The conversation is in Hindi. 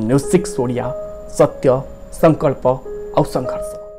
न्यूज़ सिक्स ओडिया सत्य संकल्प और संघर्ष।